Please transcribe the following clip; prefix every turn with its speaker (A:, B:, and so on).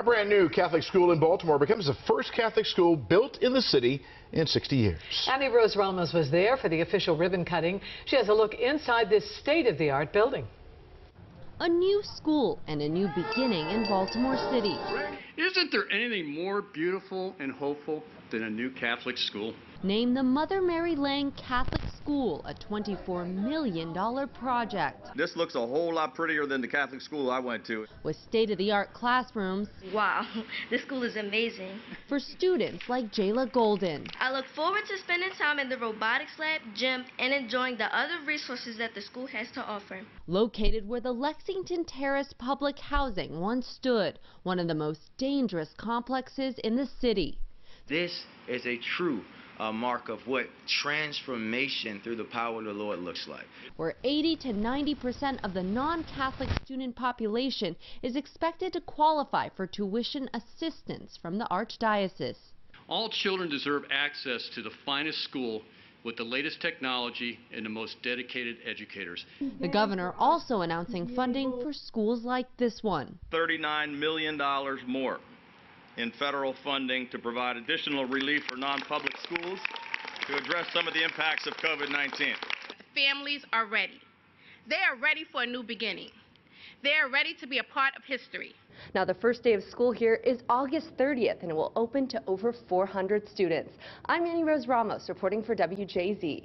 A: A brand new Catholic school in Baltimore becomes the first Catholic school built in the city in 60 years.
B: Annie Rose Ramos was there for the official ribbon cutting. She has a look inside this state-of-the-art building.
C: A new school and a new beginning in Baltimore City.
D: Isn't there anything more beautiful and hopeful than a new Catholic school?
C: Named the Mother Mary Lange Catholic School, a $24 million project.
E: This looks a whole lot prettier than the Catholic school I went to.
C: With state-of-the-art classrooms
F: Wow, this school is amazing.
C: for students like Jayla Golden.
F: I look forward to spending time in the robotics lab, gym, and enjoying the other resources that the school has to offer.
C: Located where the Lexington Terrace Public Housing once stood, one of the most dangerous complexes in the city.
G: This is a true uh, mark of what transformation through the power of the Lord looks like.
C: where 80 to 90 percent of the non-Catholic student population is expected to qualify for tuition assistance from the Archdiocese.
D: All children deserve access to the finest school with the latest technology and the most dedicated educators.
C: The governor also announcing funding for schools like this one.
E: $39 million more in federal funding to provide additional relief for non-public schools to address some of the impacts of COVID-19.
H: families are ready. They are ready for a new beginning. They are ready to be a part of history.
I: Now, the first day of school here is August 30th, and it will open to over 400 students. I'm Annie Rose Ramos reporting for WJZ.